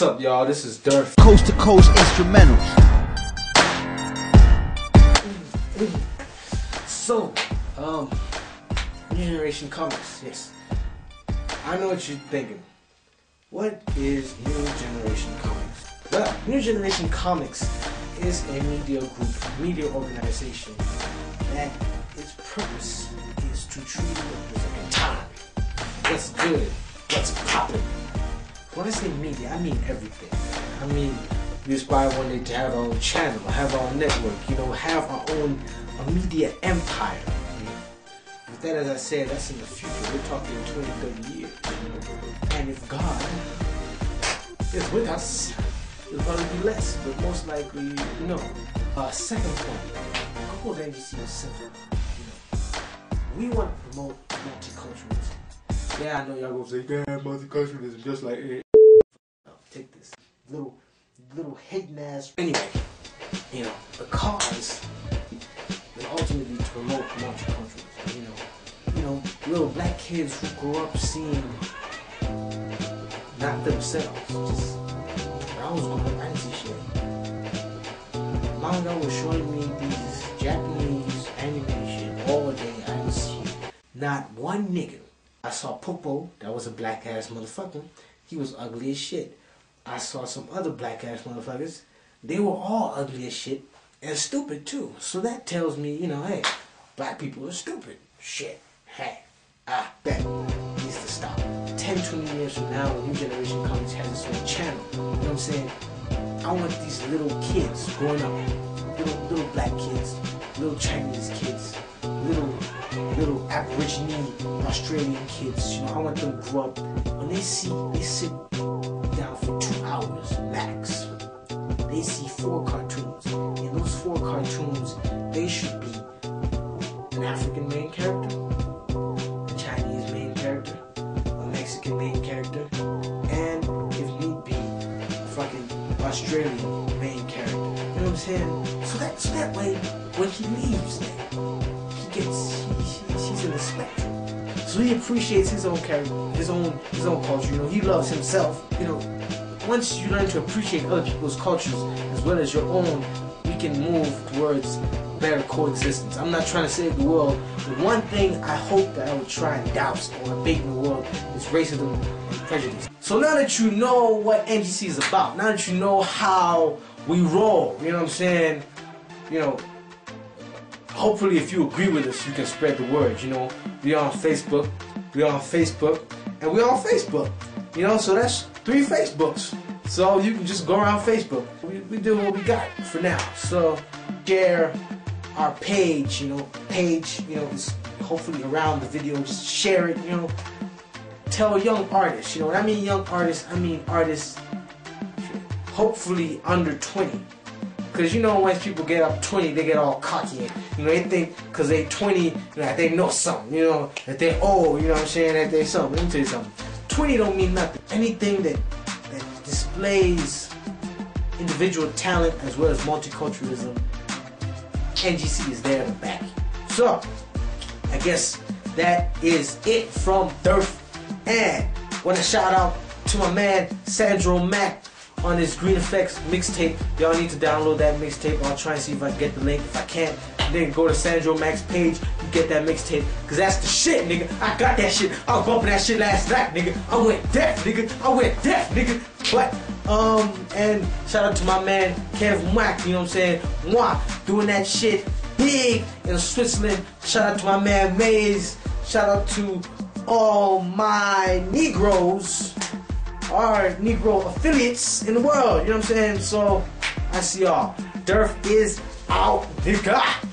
y'all? This is Durf. Coast to coast instrumentals. So, um, New Generation Comics, yes. I know what you're thinking. What is New Generation Comics? Well, New Generation Comics is a media group, media organization that its purpose is to treat truly represent time. What's good? What's popping? When I say media, I mean everything. I mean, we aspire one day to have our own channel, have our own network, you know, have our own media empire. With that, as I said, that's in the future. We're talking 20, 30 years. And if God is with us, it'll probably be less, but most likely, no. Uh, second point, Cool NGC is simple. You know, we want to promote multiculturalism. Yeah, I know y'all gonna say, damn, multiculturalism, just like take this little, little hating ass. Anyway, you know, the because and ultimately promote multiculturalism. You know, you know, little black kids who grow up seeing not themselves. Just when I was growing I shit. Manga was showing me these Japanese animation all day. I didn't see not one nigga. I saw Popo, that was a black ass motherfucker. He was ugly as shit. I saw some other black ass motherfuckers. They were all ugly as shit and stupid too. So that tells me, you know, hey, black people are stupid. Shit. Hey. Ah, that needs to stop. 10, 20 years from now, when new generation comes, has its own channel. You know what I'm saying? I want these little kids growing up, little little black kids, little Chinese kids, little little Aborigine Australian kids. You know, I want them to grow up. When they see, they sit down for two hours max. They see four cartoons. In those four cartoons, they should be an African main character, a Chinese main character, a Mexican main character, and if need be, a fucking Australian main character. You know what I'm saying? So that so that way, when he leaves, he gets he, he, he's in the spectrum. So he appreciates his own character, his own his own culture. You know, he loves himself. You know, once you learn to appreciate other people's cultures as well as your own, we can move towards better coexistence. I'm not trying to save the world, but one thing I hope that I would try and douse or abate in the world is racism and prejudice. So now that you know what NGC is about, now that you know how we roll, you know what I'm saying? You know, hopefully if you agree with us, you can spread the word. You know, we are on Facebook, we are on Facebook, and we are on Facebook. You know, so that's three Facebooks. So you can just go around Facebook. We, we do what we got for now. So share our page, you know, page, you know, is hopefully around the video. Just share it, you know. Tell young artists, you know, when I mean young artists, I mean artists hopefully under 20. Because you know, once people get up 20, they get all cocky. And, you know, they think because they 20, you they know something, you know, that they old, you know what I'm saying, that they something. Let me tell you something. 20 don't mean nothing. Anything that, that displays individual talent as well as multiculturalism, NGC is there to back you. So, I guess that is it from Durf. And want to shout out to my man Sandro Mack on his Green Effects mixtape. Y'all need to download that mixtape. I'll try and see if I can get the link. If I can't, then go to Sandro Max page. You get that mixtape. Cause that's the shit, nigga. I got that shit. I was bumping that shit last night, nigga. I went deaf, nigga. I went deaf, nigga. But um, and shout out to my man Kev Mack, you know what I'm saying? Mwah, doing that shit big in Switzerland. Shout out to my man Maze. Shout out to all my Negroes, our Negro affiliates in the world. You know what I'm saying? So I see y'all. Durf is out, nigga.